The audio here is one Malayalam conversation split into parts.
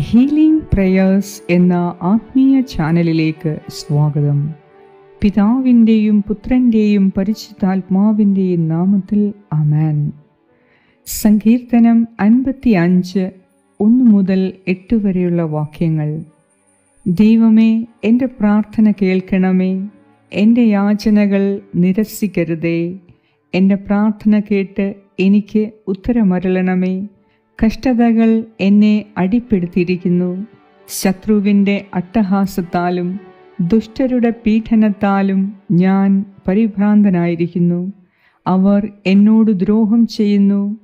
ഹീലിംഗ് പ്രേയേഴ്സ് എന്ന ആത്മീയ ചാനലിലേക്ക് സ്വാഗതം. പിതാവിന്റെയും പുത്രന്റെയും പരിശുദ്ധാത്മാവിന്റെയും നാമത്തിൽ അമാൻ സങ്കീർത്തനം അൻപത്തി അഞ്ച് ഒന്ന് മുതൽ എട്ട് വരെയുള്ള വാക്യങ്ങൾ. ദൈവമേ എന്റെ പ്രാർത്ഥന കേൾക്കണമേ. എന്റെ യാചനകൾ നിരസിക്കരുതേ. എന്റെ പ്രാർത്ഥന കേട്ട് എനിക്ക് ഉത്തരമരുളണമേ. കഷ്ടതകൾ എന്നെ അടിപ്പെടുത്തിയിരിക്കുന്നു. ശത്രുവിന്റെ അട്ടഹാസത്താലും ദുഷ്ടരുടെ പീഡനത്താലും ഞാൻ പരിഭ്രാന്തനായിരിക്കുന്നു. അവർ എന്നോട് ദ്രോഹം ചെയ്യുന്നു.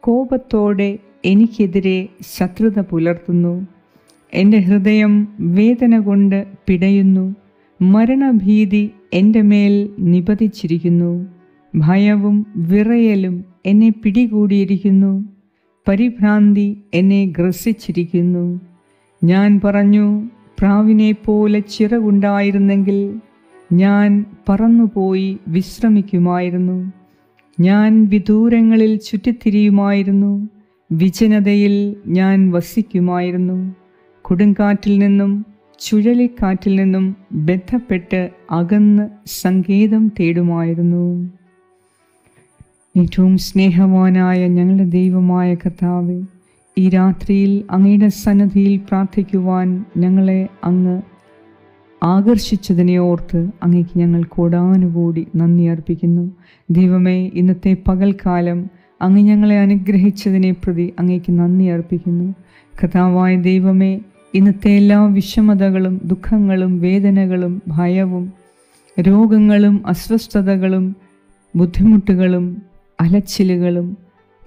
കോപത്തോടെ എനിക്കെതിരെ ശത്രുത പുലർത്തുന്നു. എന്റെ ഹൃദയം വേദന കൊണ്ട് പിടയുന്നു. മരണഭീതി എന്റെ മേൽ നിപതിച്ചിരിക്കുന്നു. ഭയവും വിറയലും എന്നെ പിടികൂടിയിരിക്കുന്നു. പരിഭ്രാന്തി എന്നെ ഗ്രസിച്ചിരിക്കുന്നു. ഞാൻ പറഞ്ഞു പ്രാവിനെ പോലെ ചിറകുണ്ടായിരുന്നെങ്കിൽ ഞാൻ പറന്നുപോയി വിശ്രമിക്കുമായിരുന്നു. ഞാൻ വിദൂരങ്ങളിൽ ചുറ്റിത്തിരിയുമായിരുന്നു. വിജനതയിൽ ഞാൻ വസിക്കുമായിരുന്നു. കൊടുങ്കാറ്റിൽ നിന്നും ചുഴലിക്കാറ്റിൽ നിന്നും ബന്ധപ്പെട്ട് അകന്ന് സങ്കേതം തേടുമായിരുന്നു. ഏറ്റവും സ്നേഹവാനായ ഞങ്ങളുടെ ദൈവമായ കർത്താവ് ഈ രാത്രിയിൽ അങ്ങയുടെ സന്നദ്ധിയിൽ പ്രാർത്ഥിക്കുവാൻ ഞങ്ങളെ അങ്ങ് ആകർഷിച്ചതിനെ ഓർത്ത് അങ്ങേക്ക് ഞങ്ങൾ കൂടാനുകൂടി നന്ദി അർപ്പിക്കുന്നു. ദൈവമേ ഇന്നത്തെ പകൽക്കാലം അങ്ങ് ഞങ്ങളെ അനുഗ്രഹിച്ചതിനെ പ്രതി അങ്ങേക്ക് നന്ദി അർപ്പിക്കുന്നു. കഥാവായ ദൈവമേ ഇന്നത്തെ എല്ലാ വിഷമതകളും ദുഃഖങ്ങളും വേദനകളും ഭയവും രോഗങ്ങളും അസ്വസ്ഥതകളും ബുദ്ധിമുട്ടുകളും അലച്ചിലുകളും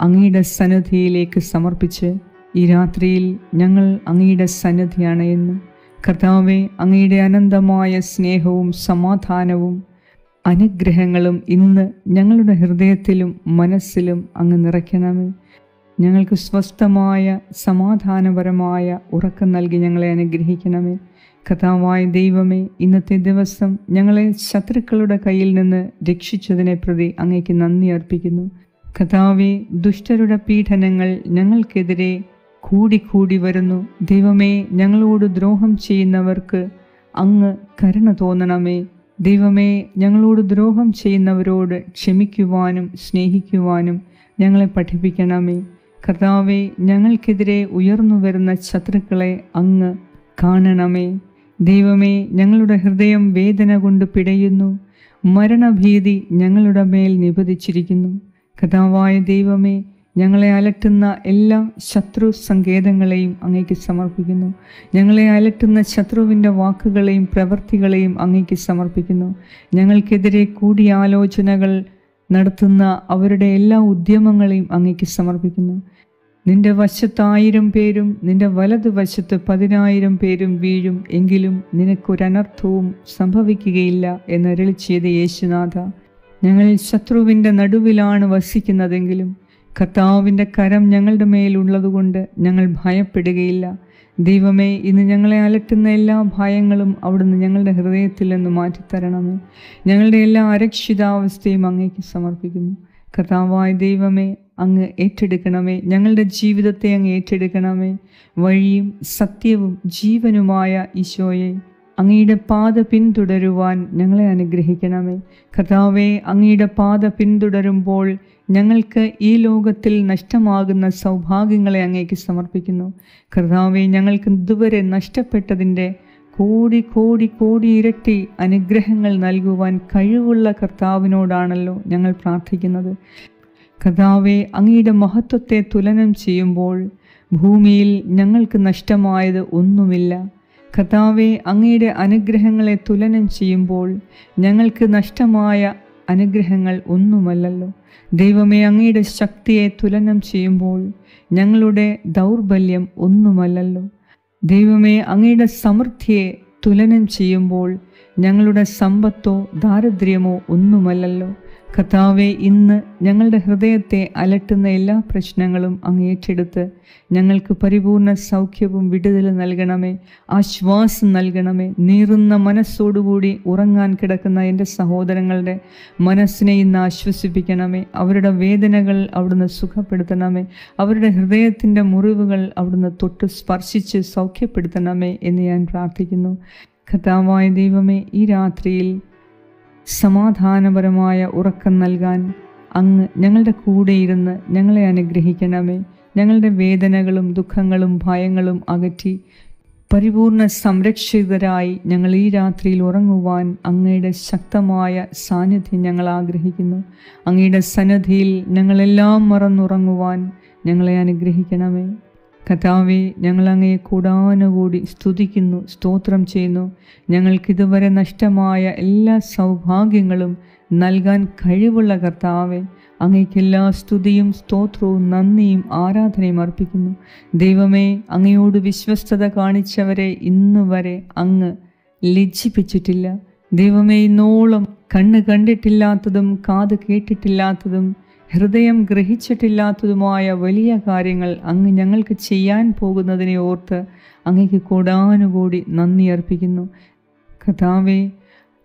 അങ്ങയുടെ സന്നദ്ധിയിലേക്ക് സമർപ്പിച്ച് ഈ രാത്രിയിൽ ഞങ്ങൾ അങ്ങയുടെ സന്നദ്ധിയാണ് എന്ന് കർത്താവെ അങ്ങയുടെ അനന്തമായ സ്നേഹവും സമാധാനവും അനുഗ്രഹങ്ങളും ഇന്ന് ഞങ്ങളുടെ ഹൃദയത്തിലും മനസ്സിലും അങ്ങ് നിറയ്ക്കണമേ. ഞങ്ങൾക്ക് സ്വസ്ഥമായ സമാധാനപരമായ ഉറക്കം നൽകി ഞങ്ങളെ അനുഗ്രഹിക്കണമേ. കഥാവായ ദൈവമേ ഇന്നത്തെ ദിവസം ഞങ്ങളെ ശത്രുക്കളുടെ കയ്യിൽ നിന്ന് രക്ഷിച്ചതിനെ പ്രതി അങ്ങേക്ക് നന്ദി അർപ്പിക്കുന്നു. കഥാവെ ദുഷ്ടരുടെ പീഡനങ്ങൾ ഞങ്ങൾക്കെതിരെ കൂടിക്കൂടി വരുന്നു. ദൈവമേ ഞങ്ങളോട് ദ്രോഹം ചെയ്യുന്നവർക്ക് അങ്ങ് കരുണ തോന്നണമേ. ദൈവമേ ഞങ്ങളോട് ദ്രോഹം ചെയ്യുന്നവരോട് ക്ഷമിക്കുവാനും സ്നേഹിക്കുവാനും ഞങ്ങളെ പഠിപ്പിക്കണമേ. കർത്താവെ ഞങ്ങൾക്കെതിരെ ഉയർന്നു വരുന്ന ശത്രുക്കളെ അങ്ങ് കാണണമേ. ദൈവമേ ഞങ്ങളുടെ ഹൃദയം വേദന കൊണ്ട് പിടയുന്നു. മരണഭീതി ഞങ്ങളുടെ മേൽ നിപതിച്ചിരിക്കുന്നു. കഥാവായ ദൈവമേ ഞങ്ങളെ അലട്ടുന്ന എല്ലാ ശത്രു സങ്കേതങ്ങളെയും അങ്ങേക്ക് സമർപ്പിക്കുന്നു. ഞങ്ങളെ അലട്ടുന്ന ശത്രുവിന്റെ വാക്കുകളെയും പ്രവൃത്തികളെയും അങ്ങേക്ക് സമർപ്പിക്കുന്നു. ഞങ്ങൾക്കെതിരെ കൂടിയാലോചനകൾ നടത്തുന്ന അവരുടെ എല്ലാ ഉദ്യമങ്ങളെയും അങ്ങേക്ക് സമർപ്പിക്കുന്നു. നിന്റെ വശത്തായിരം പേരും നിന്റെ വലതുവശത്ത് പതിനായിരം പേരും വീഴും എങ്കിലും നിനക്കൊരനർത്ഥവും സംഭവിക്കുകയില്ല എന്നരളി ചെയ്ത യേശുനാഥ. ഞങ്ങൾ ശത്രുവിന്റെ നടുവിലാണ് വസിക്കുന്നതെങ്കിലും കർത്താവിന്റെ കരം ഞങ്ങളുടെ മേലുള്ളതുകൊണ്ട് ഞങ്ങൾ ഭയപ്പെടുകയില്ല. ദൈവമേ ഇന്ന് ഞങ്ങളെ അലട്ടുന്ന എല്ലാ ഭയങ്ങളും അവിടുന്ന് ഞങ്ങളുടെ ഹൃദയത്തിൽ നിന്ന് മാറ്റിത്തരണമേ. ഞങ്ങളുടെ എല്ലാ അരക്ഷിതാവസ്ഥയും അങ്ങേക്ക് സമർപ്പിക്കുന്നു. കർത്താവായ ദൈവമേ അങ്ങ് ഏറ്റെടുക്കണമേ. ഞങ്ങളുടെ ജീവിതത്തെ അങ്ങ് ഏറ്റെടുക്കണമേ. വഴിയും സത്യവും ജീവനുമായ ഈശോയെ അങ്ങയുടെ പാത പിന്തുടരുവാൻ ഞങ്ങളെ അനുഗ്രഹിക്കണമേ. കർത്താവെ അങ്ങയുടെ പാത പിന്തുടരുമ്പോൾ ഞങ്ങൾക്ക് ഈ ലോകത്തിൽ നഷ്ടമാകുന്ന സൗഭാഗ്യങ്ങളെ അങ്ങേക്ക് സമർപ്പിക്കുന്നു. കർത്താവെ ഞങ്ങൾക്ക് ഇതുവരെ നഷ്ടപ്പെട്ടതിന്റെ കോടി കോടി കോടി ഇരട്ടി അനുഗ്രഹങ്ങൾ നൽകുവാൻ കഴിവുള്ള കർത്താവിനോടാണല്ലോ ഞങ്ങൾ പ്രാർത്ഥിക്കുന്നത്. കർത്താവെ അങ്ങയുടെ മഹത്വത്തെ തുലനം ചെയ്യുമ്പോൾ ഭൂമിയിൽ ഞങ്ങൾക്ക് നഷ്ടമായത് ഒന്നുമില്ല. കഥാവെ അങ്ങയുടെ അനുഗ്രഹങ്ങളെ തുലനം ചെയ്യുമ്പോൾ ഞങ്ങൾക്ക് നഷ്ടമായ അനുഗ്രഹങ്ങൾ ഒന്നുമല്ലല്ലോ. ദൈവമേ അങ്ങയുടെ ശക്തിയെ തുലനം ചെയ്യുമ്പോൾ ഞങ്ങളുടെ ദൗർബല്യം ഒന്നുമല്ലല്ലോ. ദൈവമേ അങ്ങയുടെ സമൃദ്ധിയെ തുലനം ചെയ്യുമ്പോൾ ഞങ്ങളുടെ സമ്പത്തോ ദാരിദ്ര്യമോ ഒന്നുമല്ലല്ലോ. കർത്താവെ ഇന്ന് ഞങ്ങളുടെ ഹൃദയത്തെ അലട്ടുന്ന എല്ലാ പ്രശ്നങ്ങളും അങ്ങ് ഏറ്റെടുത്ത് ഞങ്ങൾക്ക് പരിപൂർണ സൗഖ്യവും വിടുതലും നൽകണമേ ആശ്വാസം നൽകണമേ. നീറുന്ന മനസ്സോടുകൂടി ഉറങ്ങാൻ കിടക്കുന്ന എന്റെ സഹോദരങ്ങളുടെ മനസ്സിനെ ഇന്ന് ആശ്വസിപ്പിക്കണമേ. അവരുടെ വേദനകൾ അവിടുന്ന് സുഖപ്പെടുത്തണമേ. അവരുടെ ഹൃദയത്തിന്റെ മുറിവുകൾ അവിടുന്ന് തൊട്ട് സ്പർശിച്ച് സൗഖ്യപ്പെടുത്തണമേ എന്ന് ഞാൻ പ്രാർത്ഥിക്കുന്നു. കഥാവായ ദൈവമേ ഈ രാത്രിയിൽ സമാധാനപരമായ ഉറക്കം നൽകാൻ അങ്ങ് ഞങ്ങളുടെ കൂടെ ഇരുന്ന് ഞങ്ങളെ അനുഗ്രഹിക്കണമേ. ഞങ്ങളുടെ വേദനകളും ദുഃഖങ്ങളും ഭയങ്ങളും അകറ്റി പരിപൂർണ സംരക്ഷിതരായി ഞങ്ങൾ ഈ രാത്രിയിൽ ഉറങ്ങുവാൻ അങ്ങയുടെ ശക്തമായ സാന്നിധ്യം ഞങ്ങൾ ആഗ്രഹിക്കുന്നു. അങ്ങയുടെ സന്നിധിയിൽ ഞങ്ങളെല്ലാം മറന്നുറങ്ങുവാൻ ഞങ്ങളെ അനുഗ്രഹിക്കണമേ. കഥാവെ ഞങ്ങൾ അങ്ങയെ കൂടാനുകൂടി സ്തുതിക്കുന്നു സ്തോത്രം ചെയ്യുന്നു. ഞങ്ങൾക്കിതുവരെ നഷ്ടമായ എല്ലാ സൗഭാഗ്യങ്ങളും നൽകാൻ കഴിവുള്ള കർത്താവെ അങ്ങേക്ക് എല്ലാ സ്തുതിയും സ്തോത്രവും നന്ദിയും ആരാധനയും അർപ്പിക്കുന്നു. ദൈവമേ അങ്ങയോട് വിശ്വസ്തത കാണിച്ചവരെ ഇന്നു വരെ അങ്ങ് ലജ്ജിപ്പിച്ചിട്ടില്ല. ദൈവമേ ഇന്നോളം കണ്ണ് കണ്ടിട്ടില്ലാത്തതും കാത് കേട്ടിട്ടില്ലാത്തതും ഹൃദയം ഗ്രഹിച്ചിട്ടില്ലാത്തതുമായ വലിയ കാര്യങ്ങൾ അങ്ങ് ഞങ്ങൾക്ക് ചെയ്യാൻ പോകുന്നതിനെ ഓർത്ത് അങ്ങയ്ക്ക് കൂടാനുകൂടി നന്ദി അർപ്പിക്കുന്നു. കഥാവേ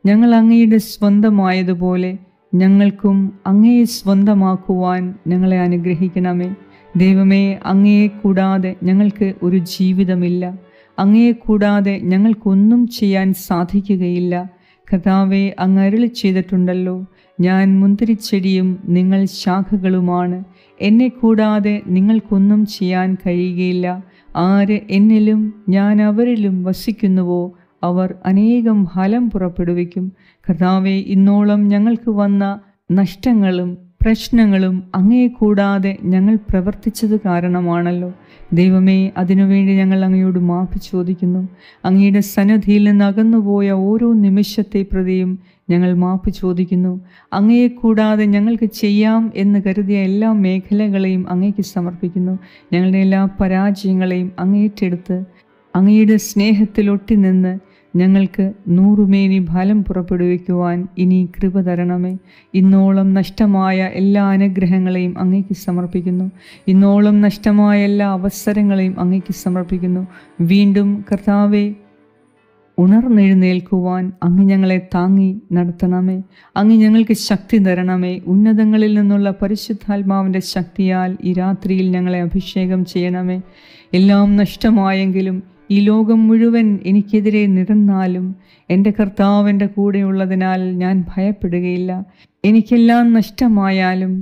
ഞങ്ങൾ അങ്ങയുടെ സ്വന്തമായതുപോലെ ഞങ്ങൾക്കും അങ്ങയെ സ്വന്തമാക്കുവാൻ ഞങ്ങളെ അനുഗ്രഹിക്കണമേ. ദൈവമേ അങ്ങയെ കൂടാതെ ഞങ്ങൾക്ക് ഒരു ജീവിതമില്ല. അങ്ങയെ കൂടാതെ ഞങ്ങൾക്കൊന്നും ചെയ്യാൻ സാധിക്കുകയില്ല. കഥാവെ അങ്ങ് അരുളി ചെയ്തിട്ടുണ്ടല്ലോ. ഞാൻ മുന്തിരിച്ചെടിയും നിങ്ങൾ ശാഖകളുമാണ്. എന്നെ കൂടാതെ നിങ്ങൾക്കൊന്നും ചെയ്യാൻ കഴിയുകയില്ല. ആര് എന്നിലും ഞാൻ അവരിലും വസിക്കുന്നുവോ അവർ അനേകം ഫലം പുറപ്പെടുവിക്കും. കർത്താവെ ഇന്നോളം ഞങ്ങൾക്ക് വന്ന നഷ്ടങ്ങളും പ്രശ്നങ്ങളും അങ്ങയെ കൂടാതെ ഞങ്ങൾ പ്രവർത്തിച്ചത് കാരണമാണല്ലോ. ദൈവമേ അതിനുവേണ്ടി ഞങ്ങൾ അങ്ങയോട് മാപ്പ് ചോദിക്കുന്നു. അങ്ങയുടെ സന്നദ്ധിയിൽ നിന്ന് അകന്നുപോയ ഓരോ നിമിഷത്തെ പ്രതിയും ഞങ്ങൾ മാപ്പ് ചോദിക്കുന്നു. അങ്ങയെ കൂടാതെ ഞങ്ങൾക്ക് ചെയ്യാം എന്ന് കരുതിയ എല്ലാ മേഖലകളെയും അങ്ങേക്ക് സമർപ്പിക്കുന്നു. ഞങ്ങളുടെ എല്ലാ പരാജയങ്ങളെയും അങ്ങേറ്റെടുത്ത് അങ്ങയുടെ സ്നേഹത്തിൽ ഒട്ടി നിന്ന് ഞങ്ങൾക്ക് നൂറുമേനി ഫലം പുറപ്പെടുവിക്കുവാൻ ഇനി കൃപ തരണമേ. ഇന്നോളം നഷ്ടമായ എല്ലാ അനുഗ്രഹങ്ങളെയും അങ്ങേക്ക് സമർപ്പിക്കുന്നു. ഇന്നോളം നഷ്ടമായ എല്ലാ അവസരങ്ങളെയും അങ്ങേക്ക് സമർപ്പിക്കുന്നു. വീണ്ടും കർത്താവെ ഉണർന്നെഴുന്നേൽക്കുവാൻ അങ്ങ് ഞങ്ങളെ താങ്ങി നടത്തണമേ. അങ്ങ് ഞങ്ങൾക്ക് ശക്തി തരണമേ. ഉന്നതങ്ങളിൽ നിന്നുള്ള പരിശുദ്ധാത്മാവിന്റെ ശക്തിയാൽ ഈ രാത്രിയിൽ ഞങ്ങളെ അഭിഷേകം ചെയ്യണമേ. എല്ലാം നഷ്ടമായെങ്കിലും ഈ ലോകം മുഴുവൻ എനിക്കെതിരെ നിരന്നാലും എന്റെ കർത്താവിന്റെ കൂടെയുള്ളതിനാൽ ഞാൻ ഭയപ്പെടുകയില്ല. എനിക്കെല്ലാം നഷ്ടമായാലും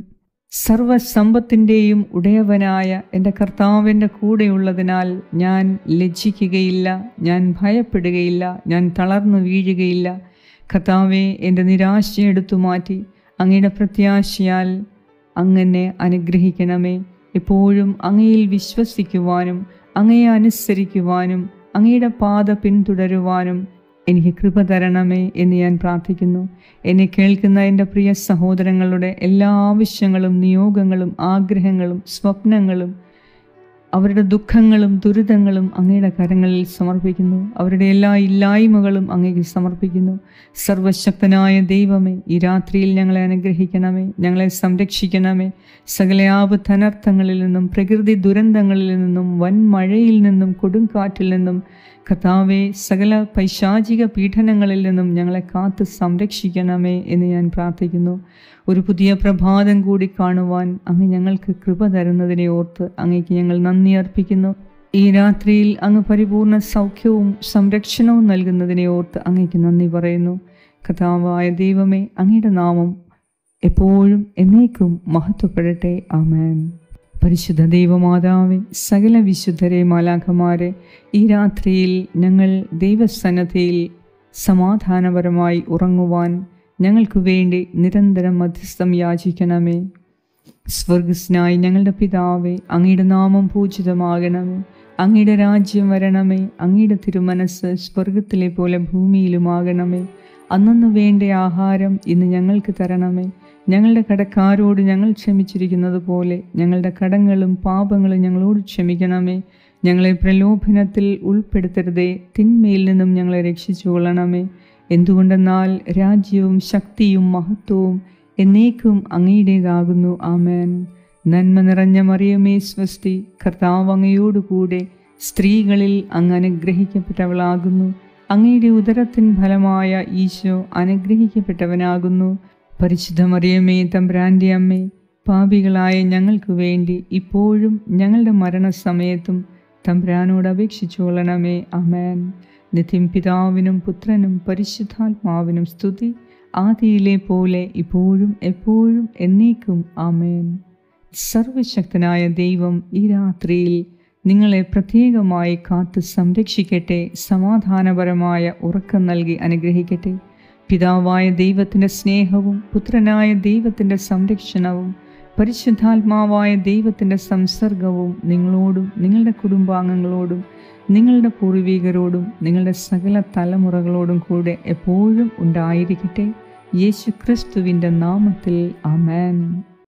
സർവസമ്പത്തിന്റെയും ഉടയവനായ എന്റെ കർത്താവിന്റെ കൂടെയുള്ളതിനാൽ ഞാൻ ലജ്ജിക്കുകയില്ല ഞാൻ ഭയപ്പെടുകയില്ല ഞാൻ തളർന്നു വീഴുകയില്ല. കർത്താവെ എന്റെ നിരാശ എടുത്തു മാറ്റി അങ്ങയുടെ പ്രത്യാശയാൽ അങ്ങനെ അനുഗ്രഹിക്കണമേ. എപ്പോഴും അങ്ങയിൽ വിശ്വസിക്കുവാനും അങ്ങയെ അനുസരിക്കുവാനും അങ്ങയുടെ പാത പിന്തുടരുവാനും എനിക്ക് കൃപ തരണമേ എന്ന് ഞാൻ പ്രാർത്ഥിക്കുന്നു. എന്നെ കേൾക്കുന്ന എന്റെ പ്രിയ സഹോദരങ്ങളുടെ എല്ലാ ആവശ്യങ്ങളും നിയോഗങ്ങളും ആഗ്രഹങ്ങളും സ്വപ്നങ്ങളും അവരുടെ ദുഃഖങ്ങളും ദുരിതങ്ങളും അങ്ങയുടെ കരങ്ങളിൽ സമർപ്പിക്കുന്നു. അവരുടെ എല്ലാ ഇല്ലായ്മകളും അങ്ങേക്ക് സമർപ്പിക്കുന്നു. സർവശക്തനായ ദൈവമേ ഈ രാത്രിയിൽ ഞങ്ങളെ അനുഗ്രഹിക്കണമേ ഞങ്ങളെ സംരക്ഷിക്കണമേ. സകല ആപത്തനർത്ഥങ്ങളിൽ നിന്നും പ്രകൃതി ദുരന്തങ്ങളിൽ നിന്നും വൻ മഴയിൽ നിന്നും കൊടുങ്കാറ്റിൽ നിന്നും കർത്താവെ സകല പൈശാചിക പീഡനങ്ങളിൽ നിന്നും ഞങ്ങളെ കാത്ത് സംരക്ഷിക്കണമേ എന്ന് ഞാൻ പ്രാർത്ഥിക്കുന്നു. ഒരു പുതിയ പ്രഭാതം കൂടി കാണുവാൻ അങ്ങ് ഞങ്ങൾക്ക് കൃപ തരുന്നതിനെ ഓർത്ത് അങ്ങേക്ക് ഞങ്ങൾ നന്ദി അർപ്പിക്കുന്നു. ഈ രാത്രിയിൽ അങ്ങ് പരിപൂർണ സൗഖ്യവും സംരക്ഷണവും നൽകുന്നതിനെ ഓർത്ത് അങ്ങേക്ക് നന്ദി പറയുന്നു. കഥാവായ ദൈവമേ അങ്ങയുടെ നാമം എപ്പോഴും എന്നേക്കും മഹത്വപ്പെടട്ടെ. ആമേൻ. പരിശുദ്ധ ദൈവമാതാവെ സകല വിശുദ്ധരെ മാലാഖമാരെ ഈ രാത്രിയിൽ ഞങ്ങൾ ദൈവസന്നദ്ധയിൽ സമാധാനപരമായി ഉറങ്ങുവാൻ ഞങ്ങൾക്ക് വേണ്ടി നിരന്തരം മധ്യസ്ഥം യാചിക്കണമേ. സ്വർഗസ്നായി ഞങ്ങളുടെ പിതാവേ അങ്ങയുടെ നാമം പൂജിതമാകണമേ. അങ്ങയുടെ രാജ്യം വരണമേ. അങ്ങയുടെ തിരുമനസ് സ്വർഗത്തിലെ പോലെ ഭൂമിയിലുമാകണമേ. അന്നു വേണ്ട ആഹാരം ഇന്ന് ഞങ്ങൾക്ക് തരണമേ. ഞങ്ങളുടെ കടക്കാരോട് ഞങ്ങൾ ക്ഷമിച്ചിരിക്കുന്നത് പോലെ ഞങ്ങളുടെ കടങ്ങളും പാപങ്ങളും ഞങ്ങളോട് ക്ഷമിക്കണമേ. ഞങ്ങളെ പ്രലോഭനത്തിൽ ഉൾപ്പെടുത്തരുതേ. തിന്മയിൽ നിന്നും ഞങ്ങളെ രക്ഷിച്ചു കൊള്ളണമേ എന്തുകൊണ്ടെന്നാൽ രാജ്യവും ശക്തിയും മഹത്വവും എന്നേക്കും അങ്ങയുടേതാകുന്നു. ആമേൻ. നന്മ നിറഞ്ഞ മറിയമേ സ്വസ്തി. കർത്താവ് അങ്ങയോടുകൂടെ സ്ത്രീകളിൽ അങ്ങ് അനുഗ്രഹിക്കപ്പെട്ടവളാകുന്നു. അങ്ങയുടെ ഉദരത്തിൻ ഫലമായ ഈശോ അനുഗ്രഹിക്കപ്പെട്ടവനാകുന്നു. പരിശുദ്ധ മറിയമേ തമ്പ്രാന്റെ അമ്മേ പാപികളായ ഞങ്ങൾക്ക് വേണ്ടി ഇപ്പോഴും ഞങ്ങളുടെ മരണസമയത്തും തമ്പ്രാനോട് അപേക്ഷിച്ചുകൊള്ളണമേ. അമേൻ നിത്യം പിതാവിനും പുത്രനും പരിശുദ്ധാത്മാവിനും സ്തുതി. ആദിയിലെ പോലെ ഇപ്പോഴും എപ്പോഴും എന്നേക്കും ആമേൻ. സർവശക്തനായ ദൈവം ഈ രാത്രിയിൽ നിങ്ങളെ പ്രത്യേകമായി കാത്ത് സംരക്ഷിക്കട്ടെ സമാധാനപരമായ ഉറക്കം നൽകി അനുഗ്രഹിക്കട്ടെ. പിതാവായ ദൈവത്തിന്റെ സ്നേഹവും പുത്രനായ ദൈവത്തിന്റെ സംരക്ഷണവും പരിശുദ്ധാത്മാവായ ദൈവത്തിന്റെ സംസർഗവും നിങ്ങളോടും നിങ്ങളുടെ കുടുംബാംഗങ്ങളോടും നിങ്ങളുടെ പൂർവികരോടും നിങ്ങളുടെ സകല തലമുറകളോടും കൂടെ എപ്പോഴും ഉണ്ടായിരിക്കട്ടെ. യേശു ക്രിസ്തുവിന്റെ നാമത്തിൽ അമേൻ